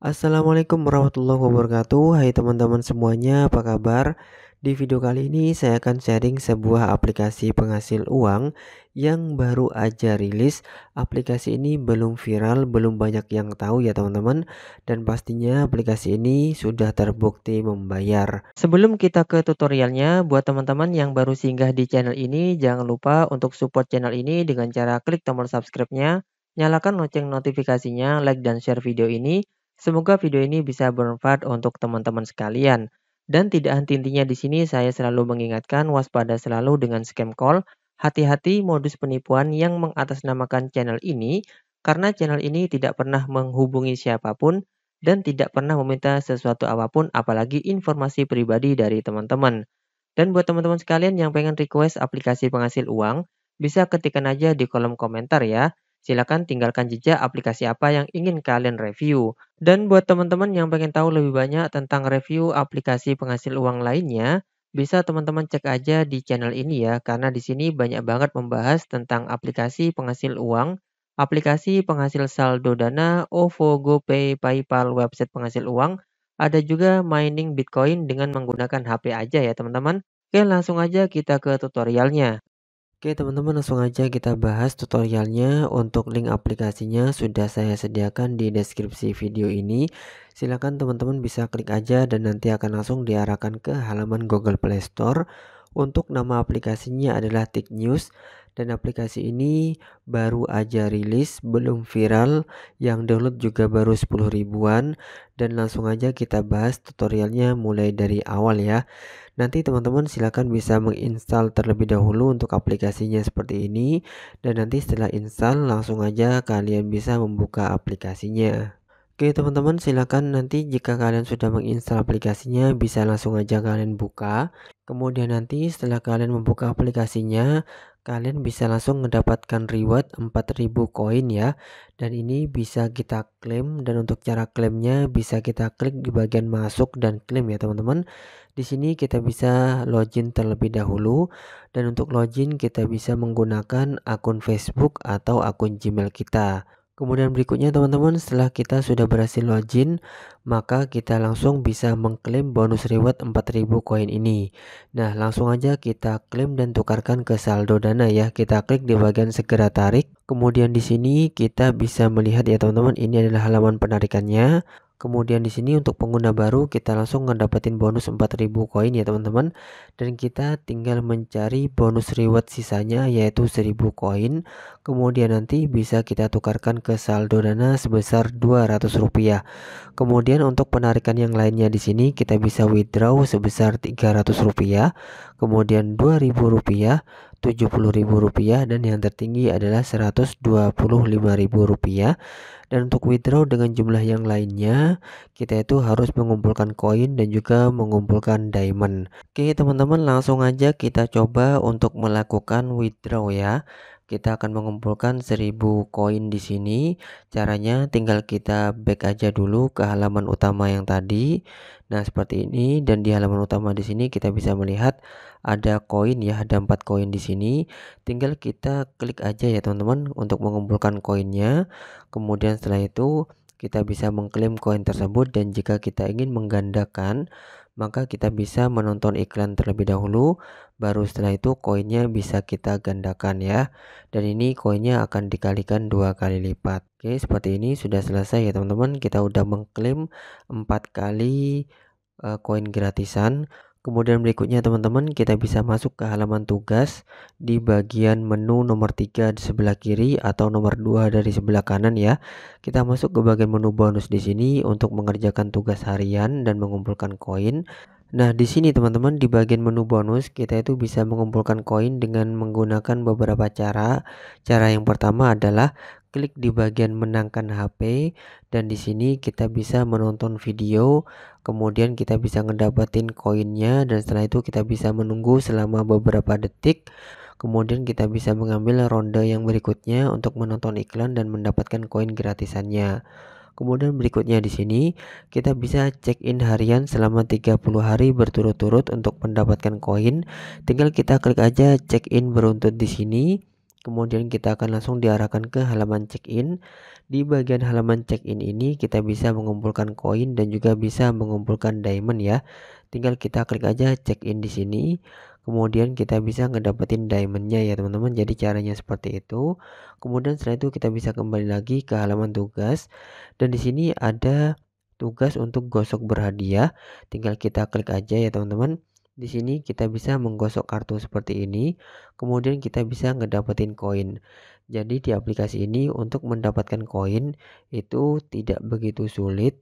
Assalamualaikum warahmatullahi wabarakatuh. Hai teman-teman semuanya apa kabar? Di video kali ini saya akan sharing sebuah aplikasi penghasil uang Yang baru aja rilis. Aplikasi ini belum viral belum banyak yang tahu ya teman-teman. Dan pastinya aplikasi ini sudah terbukti membayar. Sebelum kita ke tutorialnya Buat teman-teman yang baru singgah di channel ini Jangan lupa untuk support channel ini dengan cara klik tombol subscribe-nya. Nyalakan lonceng notifikasinya, like dan share video ini Semoga video ini bisa bermanfaat untuk teman-teman sekalian. Dan tidak henti-hentinya di sini saya selalu mengingatkan waspada selalu dengan scam call. Hati-hati modus penipuan yang mengatasnamakan channel ini karena channel ini tidak pernah menghubungi siapa pun dan tidak pernah meminta sesuatu apa pun apalagi informasi pribadi dari teman-teman. Dan buat teman-teman sekalian yang pengen request aplikasi penghasil uang, bisa ketikkan aja di kolom komentar ya. Silakan tinggalkan jejak aplikasi apa yang ingin kalian review. Dan buat teman-teman yang pengen tahu lebih banyak tentang review aplikasi penghasil uang lainnya, bisa teman-teman cek aja di channel ini ya, karena di sini banyak banget membahas tentang aplikasi penghasil uang, aplikasi penghasil saldo dana, OVO, GoPay, PayPal, website penghasil uang, ada juga mining Bitcoin dengan menggunakan HP aja ya teman-teman. Oke langsung aja kita ke tutorialnya. Oke teman-teman langsung aja kita bahas tutorialnya. Untuk link aplikasinya sudah saya sediakan di deskripsi video ini. Silahkan teman-teman bisa klik aja dan nanti akan langsung diarahkan ke halaman Google Play Store untuk nama aplikasinya adalah Tik News. Dan aplikasi ini baru aja rilis belum viral. Yang download juga baru 10 ribuan. Dan langsung aja kita bahas tutorialnya mulai dari awal ya. Nanti teman-teman silakan bisa menginstal terlebih dahulu untuk aplikasinya seperti ini. Dan nanti setelah install langsung aja kalian bisa membuka aplikasinya. Oke teman-teman silakan nanti jika kalian sudah menginstal aplikasinya bisa langsung aja kalian buka. Kemudian nanti setelah kalian membuka aplikasinya kalian bisa langsung mendapatkan reward 4000 koin ya. Dan ini bisa kita klaim dan untuk cara klaimnya bisa kita klik di bagian masuk dan klaim ya teman-teman. Di sini kita bisa login terlebih dahulu. Dan untuk login kita bisa menggunakan akun Facebook atau akun Gmail kita Kemudian berikutnya teman-teman setelah kita sudah berhasil login maka kita langsung bisa mengklaim bonus reward 4000 koin ini. Nah langsung aja kita klaim dan tukarkan ke saldo dana ya. Kita klik di bagian segera tarik. Kemudian di sini kita bisa melihat ya teman-teman ini adalah halaman penarikannya. Kemudian di sini untuk pengguna baru kita langsung ngedapetin bonus 4000 koin ya teman-teman dan kita tinggal mencari bonus reward sisanya yaitu 1000 koin. Kemudian nanti bisa kita tukarkan ke saldo dana sebesar 200 rupiah. Kemudian untuk penarikan yang lainnya di sini kita bisa withdraw sebesar 300 rupiah, kemudian 2000 rupiah, Rp70.000 dan yang tertinggi adalah Rp125.000 dan untuk withdraw dengan jumlah yang lainnya kita itu harus mengumpulkan koin dan juga mengumpulkan diamond. Oke teman-teman langsung aja kita coba untuk melakukan withdraw ya kita akan mengumpulkan 1000 koin di sini. Caranya tinggal kita back aja dulu ke halaman utama yang tadi. Nah seperti ini. Dan di halaman utama di sini kita bisa melihat ada koin ya ada empat koin di sini. Tinggal kita klik aja ya teman-teman untuk mengumpulkan koinnya. Kemudian setelah itu kita bisa mengklaim koin tersebut. Dan jika kita ingin menggandakan maka kita bisa menonton iklan terlebih dahulu baru setelah itu koinnya bisa kita gandakan ya. Dan ini koinnya akan dikalikan dua kali lipat. Oke seperti ini sudah selesai ya teman-teman. Kita udah mengklaim empat kali uh, koin gratisan Kemudian berikutnya teman-teman kita bisa masuk ke halaman tugas di bagian menu nomor 3 di sebelah kiri atau nomor 2 dari sebelah kanan ya. Kita masuk ke bagian menu bonus di sini untuk mengerjakan tugas harian dan mengumpulkan koin. Nah, di sini teman-teman di bagian menu bonus kita itu bisa mengumpulkan koin dengan menggunakan beberapa cara. Cara yang pertama adalah klik di bagian menangkan HP dan di sini kita bisa menonton video kemudian kita bisa ngedapetin koinnya dan setelah itu kita bisa menunggu selama beberapa detik kemudian kita bisa mengambil ronde yang berikutnya untuk menonton iklan dan mendapatkan koin gratisannya Kemudian berikutnya di sini kita bisa check in harian selama 30 hari berturut-turut untuk mendapatkan koin. Tinggal kita klik aja check in beruntut di sini kemudian kita akan langsung diarahkan ke halaman check-in. Di bagian halaman check-in ini kita bisa mengumpulkan koin dan juga bisa mengumpulkan diamond ya. Tinggal kita klik aja check-in di sini. Kemudian kita bisa ngedapetin diamondnya ya teman-teman. Jadi caranya seperti itu. Kemudian setelah itu kita bisa kembali lagi ke halaman tugas dan di sini ada tugas untuk gosok berhadiah. Tinggal kita klik aja ya teman-teman. Di sini kita bisa menggosok kartu seperti ini, kemudian kita bisa ngedapetin koin. Jadi di aplikasi ini untuk mendapatkan koin itu tidak begitu sulit.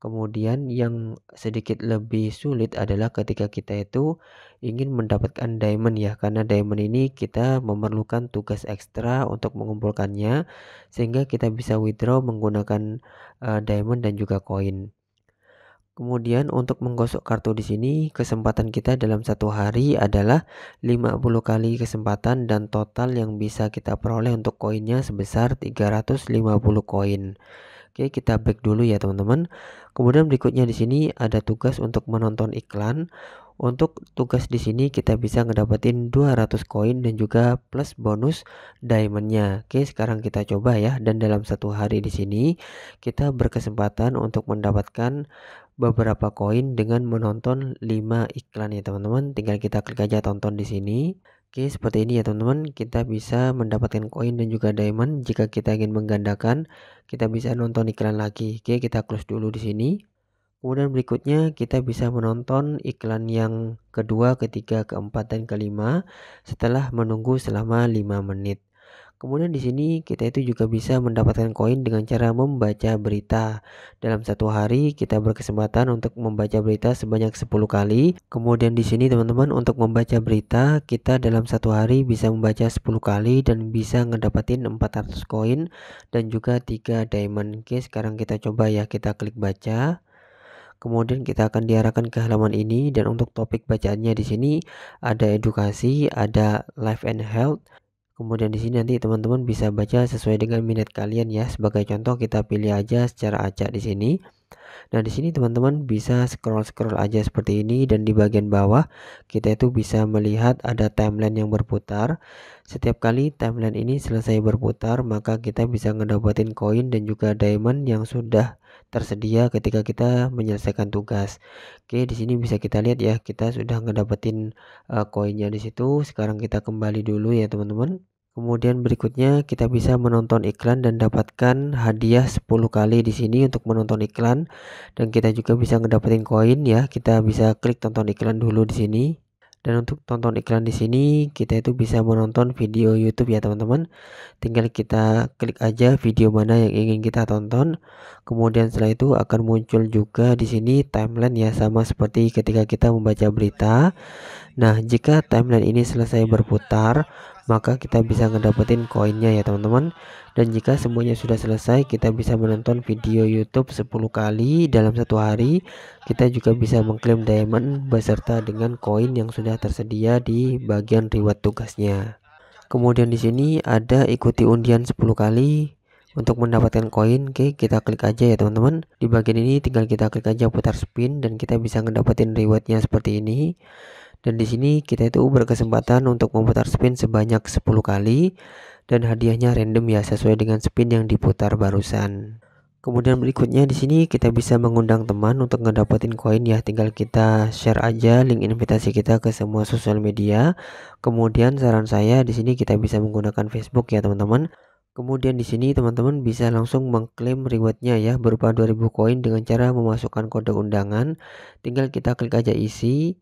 Kemudian yang sedikit lebih sulit adalah ketika kita itu ingin mendapatkan diamond ya, karena diamond ini kita memerlukan tugas ekstra untuk mengumpulkannya sehingga kita bisa withdraw menggunakan uh, diamond dan juga koin. Kemudian untuk menggosok kartu di sini kesempatan kita dalam satu hari adalah 50 kali kesempatan dan total yang bisa kita peroleh untuk koinnya sebesar 350 koin. Oke, kita back dulu ya teman-teman. Kemudian berikutnya di sini ada tugas untuk menonton iklan. Untuk tugas di sini kita bisa ngedapetin 200 koin dan juga plus bonus diamondnya. Oke, sekarang kita coba ya. Dan dalam satu hari di sini kita berkesempatan untuk mendapatkan beberapa koin dengan menonton 5 iklan ya teman-teman. Tinggal kita klik aja tonton di sini. Oke, seperti ini ya teman-teman. Kita bisa mendapatkan koin dan juga diamond. Jika kita ingin menggandakan, kita bisa nonton iklan lagi. Oke, kita close dulu di sini. Kemudian berikutnya kita bisa menonton iklan yang kedua, ketiga, keempat, dan kelima setelah menunggu selama 5 menit. Kemudian di sini kita itu juga bisa mendapatkan koin dengan cara membaca berita. Dalam satu hari kita berkesempatan untuk membaca berita sebanyak 10 kali. Kemudian di sini teman-teman untuk membaca berita kita dalam satu hari bisa membaca 10 kali dan bisa ngedapatin 400 koin dan juga 3 diamond. Oke, sekarang kita coba ya kita klik baca. Kemudian kita akan diarahkan ke halaman ini dan untuk topik bacaannya di sini ada edukasi, ada life and health, Kemudian di sini nanti teman-teman bisa baca sesuai dengan minat kalian ya. Sebagai contoh kita pilih aja secara acak di sini. Nah, di sini teman-teman bisa scroll-scroll aja seperti ini dan di bagian bawah kita itu bisa melihat ada timeline yang berputar. Setiap kali timeline ini selesai berputar, maka kita bisa ngedapetin koin dan juga diamond yang sudah tersedia ketika kita menyelesaikan tugas. Oke, di sini bisa kita lihat ya, kita sudah ngedapetin uh, koinnya di situ. Sekarang kita kembali dulu ya, teman-teman. Kemudian berikutnya kita bisa menonton iklan dan dapatkan hadiah 10 kali di sini untuk menonton iklan dan kita juga bisa ngedapetin koin ya. Kita bisa klik tonton iklan dulu di sini. Dan untuk tonton iklan di sini kita itu bisa menonton video YouTube ya teman-teman. Tinggal kita klik aja video mana yang ingin kita tonton. Kemudian setelah itu akan muncul juga di sini timeline ya sama seperti ketika kita membaca berita. Nah, jika timeline ini selesai berputar, maka kita bisa ngedapetin koinnya ya teman-teman. Dan jika semuanya sudah selesai, kita bisa menonton video YouTube 10 kali dalam satu hari. Kita juga bisa mengklaim diamond beserta dengan koin yang sudah tersedia di bagian reward tugasnya. Kemudian di sini ada ikuti undian 10 kali untuk mendapatkan koin. Oke, kita klik aja ya teman-teman. Di bagian ini tinggal kita klik aja putar spin dan kita bisa ngedapetin rewardnya seperti ini. Dan di sini kita itu berkesempatan untuk memutar spin sebanyak 10 kali dan hadiahnya random ya sesuai dengan spin yang diputar barusan. Kemudian berikutnya di sini kita bisa mengundang teman untuk ngedapetin koin ya. Tinggal kita share aja link invitasi kita ke semua sosial media. Kemudian saran saya di sini kita bisa menggunakan Facebook ya teman-teman. Kemudian di sini teman-teman bisa langsung mengklaim rewardnya ya berupa 2000 koin dengan cara memasukkan kode undangan. Tinggal kita klik aja isi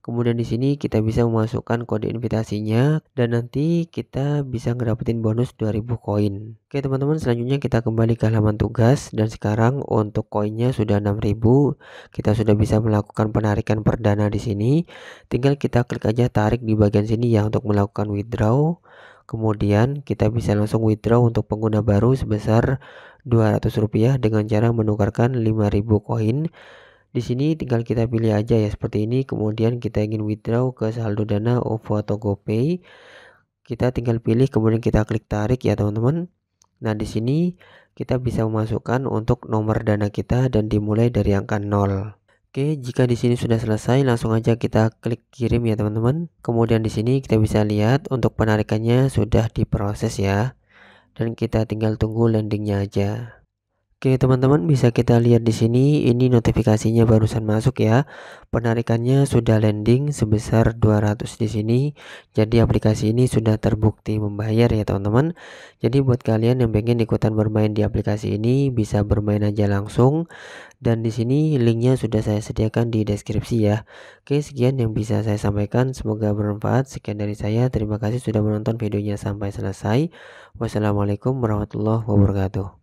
Kemudian di sini kita bisa memasukkan kode invitasinya dan nanti kita bisa ngedapetin bonus 2000 koin. Oke teman-teman selanjutnya kita kembali ke halaman tugas dan sekarang untuk koinnya sudah 6000. Kita sudah bisa melakukan penarikan perdana di sini. Tinggal kita klik aja tarik di bagian sini ya untuk melakukan withdraw. Kemudian kita bisa langsung withdraw untuk pengguna baru sebesar 200 rupiah dengan cara menukarkan 5000 koin di sini tinggal kita pilih aja ya seperti ini. Kemudian kita ingin withdraw ke saldo dana OVO atau GoPay. Kita tinggal pilih kemudian kita klik tarik ya teman-teman. Nah, di sini kita bisa memasukkan untuk nomor dana kita dan dimulai dari angka 0. Oke, jika di sini sudah selesai, langsung aja kita klik kirim ya teman-teman. Kemudian di sini kita bisa lihat untuk penarikannya sudah diproses ya. Dan kita tinggal tunggu landingnya aja. Oke teman-teman bisa kita lihat di sini ini notifikasinya barusan masuk ya. Penarikannya sudah landing sebesar 200 di sini. Jadi aplikasi ini sudah terbukti membayar ya teman-teman. Jadi buat kalian yang pengen ikutan bermain di aplikasi ini bisa bermain aja langsung. Dan di sini linknya sudah saya sediakan di deskripsi ya. Oke sekian yang bisa saya sampaikan. Semoga bermanfaat. Sekian dari saya. Terima kasih sudah menonton videonya sampai selesai. Wassalamualaikum warahmatullahi wabarakatuh